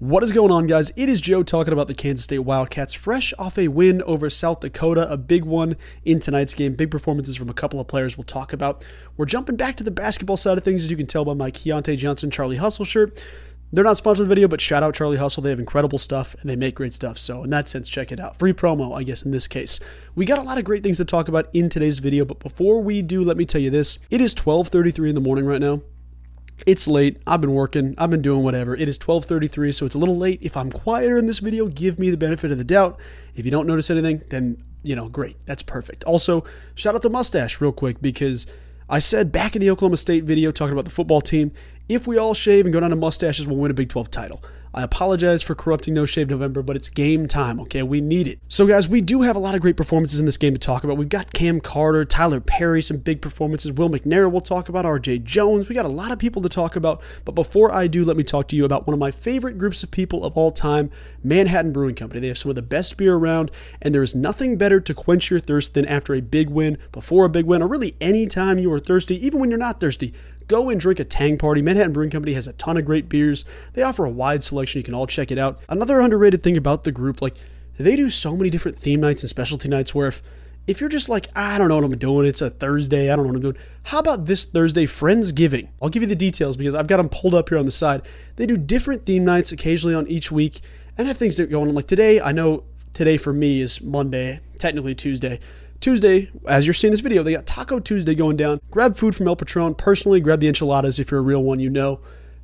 What is going on, guys? It is Joe talking about the Kansas State Wildcats, fresh off a win over South Dakota, a big one in tonight's game. Big performances from a couple of players we'll talk about. We're jumping back to the basketball side of things, as you can tell by my Keyontae Johnson Charlie Hustle shirt. They're not sponsored the video, but shout out Charlie Hustle. They have incredible stuff and they make great stuff. So, in that sense, check it out. Free promo, I guess, in this case. We got a lot of great things to talk about in today's video, but before we do, let me tell you this. It is 12:33 in the morning right now. It's late. I've been working. I've been doing whatever. It is 12:33, so it's a little late. If I'm quieter in this video, give me the benefit of the doubt. If you don't notice anything, then you know, great. That's perfect. Also, shout out the mustache real quick because I said back in the Oklahoma State video talking about the football team, if we all shave and go down to mustaches, we'll win a Big 12 title. I apologize for corrupting No Shave November, but it's game time, okay? We need it. So, guys, we do have a lot of great performances in this game to talk about. We've got Cam Carter, Tylor Perry, some big performances. Will McNair, we'll talk about. RJ Jones. We got a lot of people to talk about. But before I do, let me talk to you about one of my favorite groups of people of all time, Manhattan Brewing Company. They have some of the best beer around, and there is nothing better to quench your thirst than after a big win, before a big win, or really any time you are thirsty, even when you're not thirsty go and drink a Tang Party. Manhattan Brewing Company has a ton of great beers. They offer a wide selection. You can all check it out. Another underrated thing about the group, like they do so many different theme nights and specialty nights where if if you're just like, I don't know what I'm doing, it's a Thursday, I don't know what I'm doing. How about this Thursday, Friendsgiving? I'll give you the details because I've got them pulled up here on the side. They do different theme nights occasionally on each week and have things that go on. Like today, I know today for me is Monday, technically Tuesday. Tuesday, as you're seeing this video, they got Taco Tuesday going down. Grab food from El Patron. Personally, grab the enchiladas if you're a real one, you know.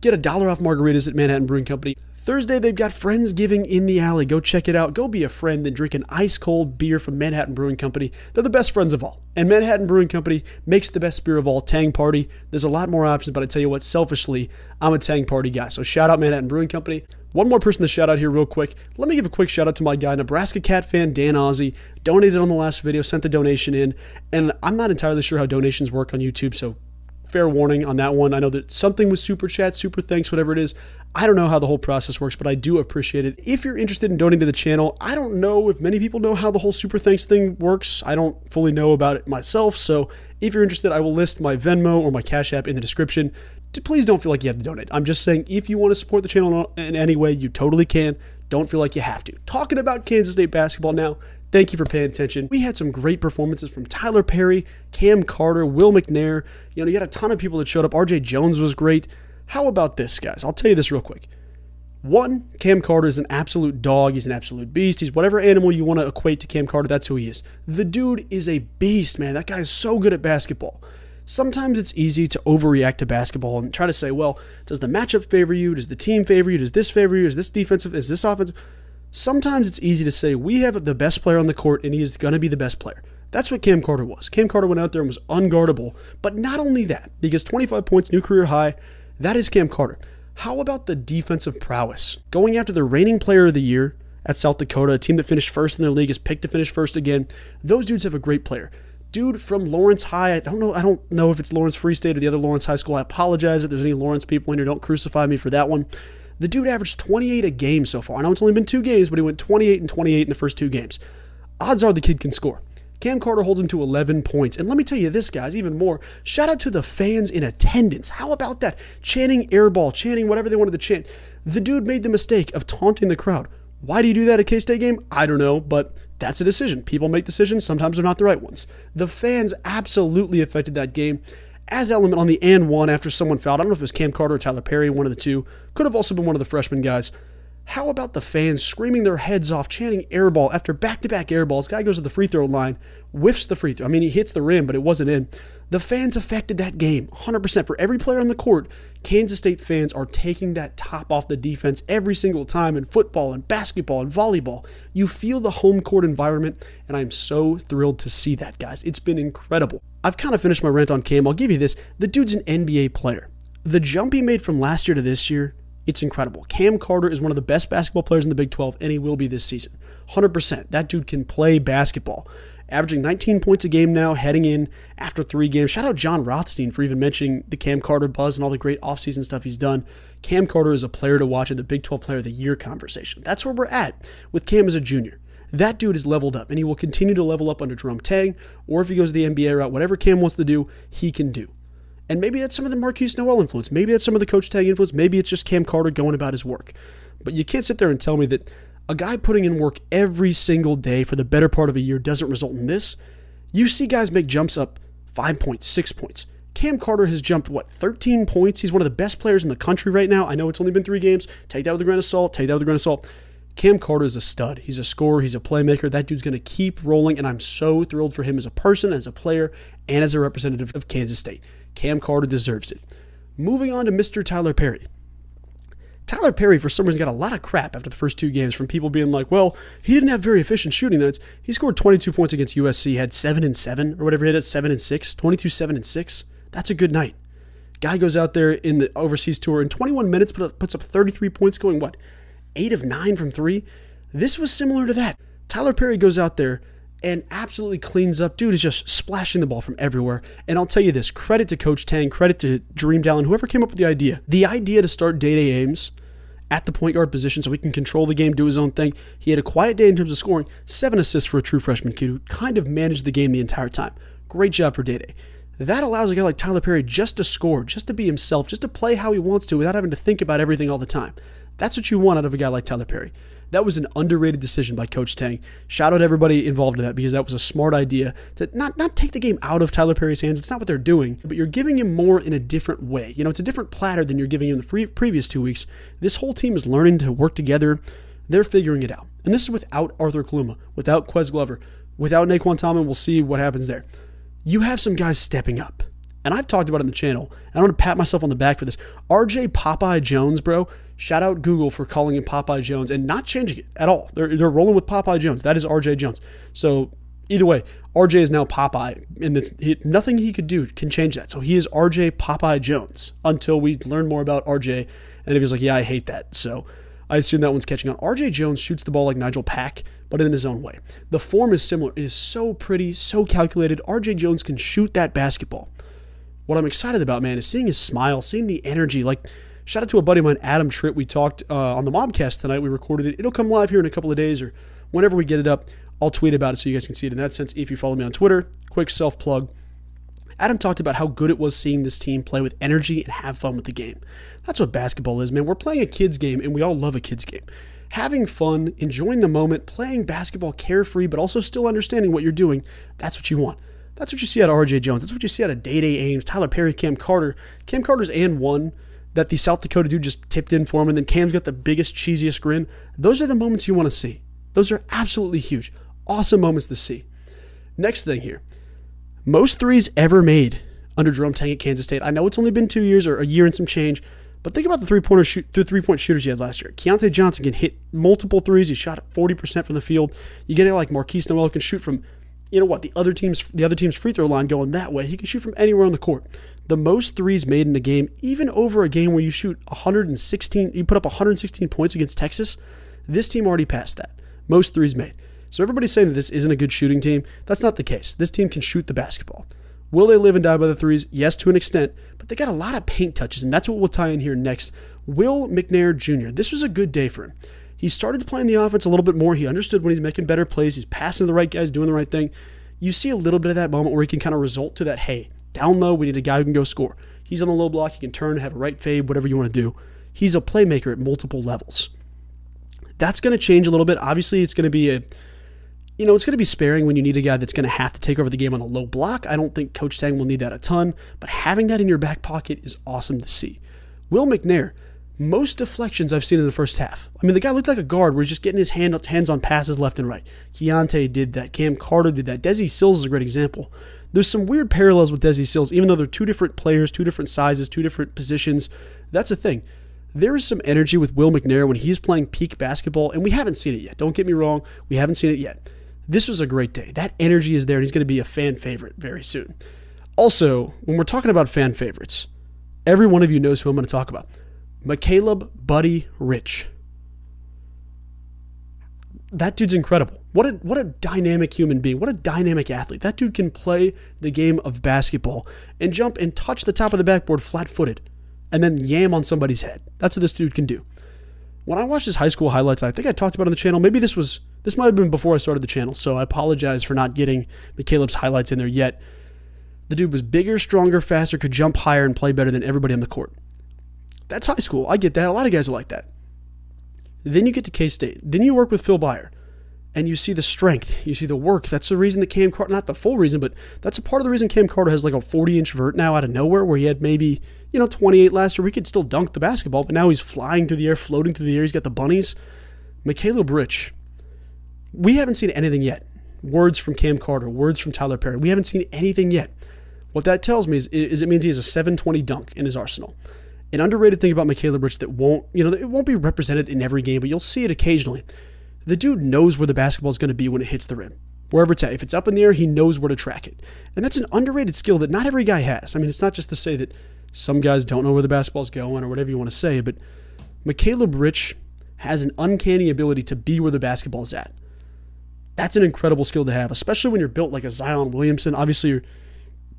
Get a dollar off margaritas at Manhattan Brewing Company. Thursday, they've got Friendsgiving in the alley. Go check it out. Go be a friend and drink an ice cold beer from Manhattan Brewing Company. They're the best friends of all. And Manhattan Brewing Company makes the best beer of all, Tang Party. There's a lot more options, but I tell you what, selfishly, I'm a Tang Party guy. So shout out Manhattan Brewing Company. One more person to shout out here, real quick. Let me give a quick shout out to my guy, Nebraska Cat fan Dan Ozzie. Donated on the last video, sent the donation in. And I'm not entirely sure how donations work on YouTube, so fair warning on that one. I know that something with super chat, super thanks, whatever it is. I don't know how the whole process works, but I do appreciate it. If you're interested in donating to the channel, I don't know if many people know how the whole super thanks thing works. I don't fully know about it myself. So if you're interested, I will list my Venmo or my Cash App in the description. Please don't feel like you have to donate. I'm just saying if you want to support the channel in any way, you totally can. Don't feel like you have to. Talking about Kansas State basketball now, Thank you for paying attention. We had some great performances from Tylor Perry, Cam Carter, Will McNair. You know, you had a ton of people that showed up. RJ Jones was great. How about this, guys? I'll tell you this real quick. One, Cam Carter is an absolute dog. He's an absolute beast. He's whatever animal you want to equate to Cam Carter, that's who he is. The dude is a beast, man. That guy is so good at basketball. Sometimes it's easy to overreact to basketball and try to say, well, does the matchup favor you? Does the team favor you? Does this favor you? Is this defensive? Is this offensive? Sometimes it's easy to say, we have the best player on the court and he is going to be the best player. That's what Cam Carter was. Cam Carter went out there and was unguardable. But not only that, because 25 points, new career high, that is Cam Carter. How about the defensive prowess? Going after the reigning player of the year at South Dakota, a team that finished first in their league is picked to finish first again. Those dudes have a great player. Dude from Lawrence High, I don't know, I don't know if it's Lawrence Free State or the other Lawrence High School. I apologize if there's any Lawrence people in here. Don't crucify me for that one. The dude averaged 28 a game so far. I know it's only been two games, but he went 28 and 28 in the first two games. Odds are the kid can score. Cam Carter holds him to 11 points. And let me tell you this, guys, even more. Shout out to the fans in attendance. How about that? Chanting airball, chanting whatever they wanted to chant. The dude made the mistake of taunting the crowd. Why do you do that at K State game? I don't know, but that's a decision. People make decisions. Sometimes they're not the right ones. The fans absolutely affected that game as element on the and one after someone fouled. I don't know if it was Cam Carter or Tylor Perry, one of the two. Could have also been one of the freshman guys. How about the fans screaming their heads off, chanting airball after back to back airballs? Guy goes to the free throw line, whiffs the free throw. I mean, he hits the rim, but it wasn't in. The fans affected that game 100%. For every player on the court, Kansas State fans are taking that top off the defense every single time in football and basketball and volleyball. You feel the home court environment, and I'm so thrilled to see that, guys. It's been incredible. I've kind of finished my rant on Cam. I'll give you this the dude's an NBA player. The jump he made from last year to this year, it's incredible. Cam Carter is one of the best basketball players in the Big 12, and he will be this season. 100%. That dude can play basketball. Averaging 19 points a game now, heading in after three games. Shout out Jon Rothstein for even mentioning the Cam Carter buzz and all the great offseason stuff he's done. Cam Carter is a player to watch in the Big 12 Player of the Year conversation. That's where we're at with Cam as a junior. That dude is leveled up, and he will continue to level up under Jerome Tang, or if he goes the NBA route, whatever Cam wants to do, he can do. And maybe that's some of the Markquis Nowell influence. Maybe that's some of the Coach Tang influence. Maybe it's just Cam Carter going about his work. but you can't sit there and tell me that a guy putting in work every single day for the better part of a year doesn't result in this. You see guys make jumps up five points, six points. Cam Carter has jumped, what, 13 points? He's one of the best players in the country right now. I know it's only been three games. Take that with a grain of salt. Take that with a grain of salt. Cam Carter is a stud. He's a scorer. He's a playmaker. That dude's going to keep rolling, and I'm so thrilled for him as a person, as a player, and as a representative of Kansas State. Cam Carter deserves it. Moving on to Mr. Tylor Perry. Tylor Perry, for some reason, got a lot of crap after the first two games from people being like, well, he didn't have very efficient shooting nights. He scored 22 points against USC, had 7 and 7, or whatever he had 7 and 6, 22, 7 and 6. That's a good night. Guy goes out there in the overseas tour in 21 minutes, but puts up 33 points, going what? 8 of 9 from 3? This was similar to that. Tylor Perry goes out there and absolutely cleans up. Dude is just splashing the ball from everywhere. And I'll tell you this credit to Coach Tang, credit to Jareem Dowling, whoever came up with the idea. The idea to start Dai Dai Ames at the point guard position so he can control the game, do his own thing. He had a quiet day in terms of scoring, seven assists for a true freshman kid who kind of managed the game the entire time. Great job for Dai Dai. That allows a guy like Tylor Perry just to score, just to be himself, just to play how he wants to without having to think about everything all the time. That's what you want out of a guy like Tylor Perry. That was an underrated decision by Coach Tang. Shout out everybody involved in that because that was a smart idea to not, not take the game out of Tylor Perry's hands. It's not what they're doing, but you're giving him more in a different way. You know, it's a different platter than you're giving him the free, previous two weeks. This whole team is learning to work together. They're figuring it out. And this is without Arthur Kaluma, without Ques Glover, without Nae'Qwan Tomlin. We'll see what happens there. You have some guys stepping up. And I've talked about it on the channel. and I want to pat myself on the back for this. RJ Popeye Jones, bro, Shout out Google for calling him Popeye Jones and not changing it at all. They're, they're rolling with Popeye Jones. That is RJ Jones. So either way, RJ is now Popeye, and it's, he, nothing he could do can change that. So he is RJ Popeye Jones until we learn more about RJ. And if he's like, yeah, I hate that. So I assume that one's catching on. RJ Jones shoots the ball like Nigel Pack, but in his own way. The form is similar. It is so pretty, so calculated. RJ Jones can shoot that basketball. What I'm excited about, man, is seeing his smile, seeing the energy. Like, Shout out to a buddy of mine, Adam Tritt. We talked uh, on the Mobcast tonight. We recorded it. It'll come live here in a couple of days or whenever we get it up. I'll tweet about it so you guys can see it in that sense. If you follow me on Twitter, quick self plug. Adam talked about how good it was seeing this team play with energy and have fun with the game. That's what basketball is, man. We're playing a kid's game, and we all love a kid's game. Having fun, enjoying the moment, playing basketball carefree, but also still understanding what you're doing, that's what you want. That's what you see out of RJ Jones. That's what you see out of Dai Dai Ames, Tylor Perry, Cam Carter. Cam Carter's and one that the South Dakota dude just tipped in for him, and then Cam's got the biggest, cheesiest grin. Those are the moments you want to see. Those are absolutely huge. Awesome moments to see. Next thing here most threes ever made under Jerome Tang at Kansas State. I know it's only been two years or a year and some change, but think about the three pointer shoot, three point shooters you had last year. Keyontae Johnson can hit multiple threes. He shot 40% from the field. You get it like Markquis Nowell can shoot from, you know what, the other team's the other team's free throw line going that way. He can shoot from anywhere on the court the most threes made in a game, even over a game where you shoot 116, you put up 116 points against Texas. This team already passed that. Most threes made. So everybody's saying that this isn't a good shooting team. That's not the case. This team can shoot the basketball. Will they live and die by the threes? Yes, to an extent, but they got a lot of paint touches, and that's what we'll tie in here next. Will McNair Jr. This was a good day for him. He started playing the offense a little bit more. He understood when he's making better plays. He's passing to the right guys, doing the right thing. You see a little bit of that moment where he can kind of result to that, hey, down low, we need a guy who can go score. He's on the low block, he can turn, have a right fade, whatever you want to do. He's a playmaker at multiple levels. That's going to change a little bit. Obviously, it's going to be a you know, it's going to be sparing when you need a guy that's going to have to take over the game on a low block. I don't think Coach Tang will need that a ton, but having that in your back pocket is awesome to see. Will McNair, most deflections I've seen in the first half. I mean, the guy looked like a guard where he's just getting his hand, hands on passes left and right. Keyontae did that. Cam Carter did that. Desi Sills is a great example. There's some weird parallels with Desi Sills, even though they're two different players, two different sizes, two different positions. That's a thing. There is some energy with Will McNair when he's playing peak basketball, and we haven't seen it yet. Don't get me wrong, we haven't seen it yet. This was a great day. That energy is there, and he's going to be a fan favorite very soon. Also, when we're talking about fan favorites, every one of you knows who I'm going to talk about. Macaleb Buddy Rich. That dude's incredible. What a what a dynamic human being. What a dynamic athlete. That dude can play the game of basketball and jump and touch the top of the backboard flat-footed and then yam on somebody's head. That's what this dude can do. When I watched his high school highlights, I think I talked about on the channel. Maybe this was this might have been before I started the channel, so I apologize for not getting Macaleb's highlights in there yet. The dude was bigger, stronger, faster, could jump higher and play better than everybody on the court. That's high school. I get that. A lot of guys are like that. Then you get to K State. Then you work with Phil Byer and you see the strength, you see the work. That's the reason that Cam Carter, not the full reason, but that's a part of the reason Cam Carter has like a 40 inch vert now out of nowhere, where he had maybe, you know, 28 last year. We could still dunk the basketball, but now he's flying through the air, floating through the air. He's got the bunnies. Macaleb Rich, we haven't seen anything yet. Words from Cam Carter, words from Tylor Perry. We haven't seen anything yet. What that tells me is, is it means he has a 720 dunk in his arsenal. An underrated thing about Macaleb Rich that won't, you know, it won't be represented in every game, but you'll see it occasionally the dude knows where the basketball is going to be when it hits the rim. Wherever it's at. If it's up in the air, he knows where to track it. And that's an underrated skill that not every guy has. I mean, it's not just to say that some guys don't know where the basketball's going or whatever you want to say, but Macaleb Rich has an uncanny ability to be where the basketball's at. That's an incredible skill to have, especially when you're built like a Zion Williamson. Obviously, you're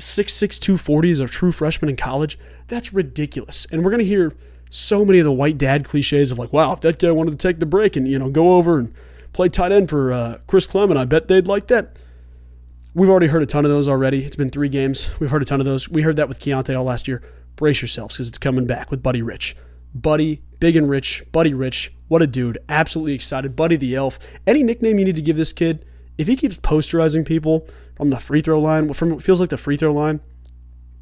6'6", 240 as a true freshman in college. That's ridiculous. And we're going to hear so many of the white dad cliches of like, wow, if that guy wanted to take the break and you know go over and play tight end for uh, Chris Klieman, I bet they'd like that. We've already heard a ton of those already. It's been three games. We've heard a ton of those. We heard that with Keyontae all last year. Brace yourselves because it's coming back with Buddy Rich. Buddy, big and rich. Buddy Rich, what a dude. Absolutely excited. Buddy the Elf. Any nickname you need to give this kid, if he keeps posterizing people from the free throw line, from what feels like the free throw line,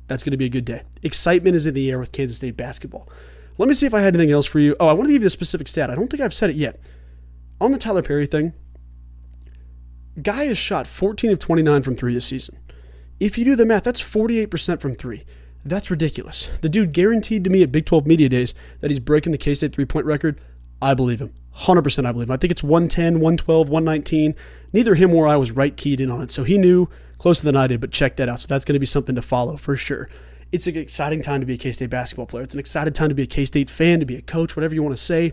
that's going to be a good day. Excitement is in the air with Kansas State basketball. Let me see if I had anything else for you. Oh, I want to give you a specific stat. I don't think I've said it yet. On the Tylor Perry thing, guy has shot 14 of 29 from three this season. If you do the math, that's 48% from three. That's ridiculous. The dude guaranteed to me at Big 12 Media Days that he's breaking the K State three point record. I believe him. 100% I believe. I think it's 110, 112, 119. Neither him or I was right keyed in on it. So he knew closer than I did, but check that out. So that's going to be something to follow for sure it's an exciting time to be a K State basketball player. It's an exciting time to be a K State fan, to be a coach, whatever you want to say.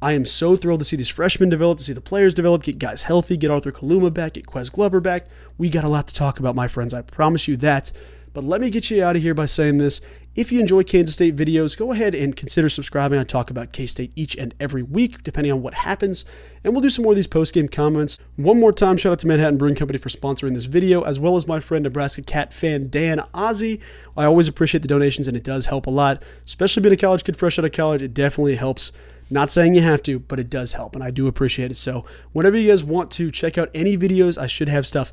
I am so thrilled to see these freshmen develop, to see the players develop, get guys healthy, get Arthur Kaluma back, get Ques Glover back. We got a lot to talk about, my friends. I promise you that. But let me get you out of here by saying this. If you enjoy Kansas State videos, go ahead and consider subscribing. I talk about K State each and every week, depending on what happens. And we'll do some more of these post game comments. One more time, shout out to Manhattan Brewing Company for sponsoring this video, as well as my friend Nebraska Cat fan Dan Ozzie. I always appreciate the donations, and it does help a lot, especially being a college kid fresh out of college. It definitely helps. Not saying you have to, but it does help, and I do appreciate it. So, whenever you guys want to check out any videos, I should have stuff.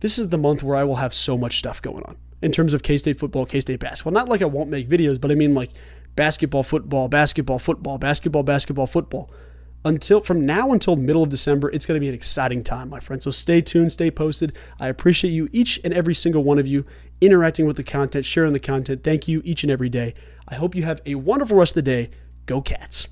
This is the month where I will have so much stuff going on in terms of K State football, K State basketball. Not like I won't make videos, but I mean like basketball, football, basketball, football, basketball, basketball, football. Until from now until middle of December, it's going to be an exciting time, my friends. So stay tuned, stay posted. I appreciate you, each and every single one of you, interacting with the content, sharing the content. Thank you each and every day. I hope you have a wonderful rest of the day. Go Cats.